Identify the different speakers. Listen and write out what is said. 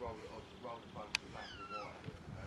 Speaker 1: rolled, rolled above the back of the wire.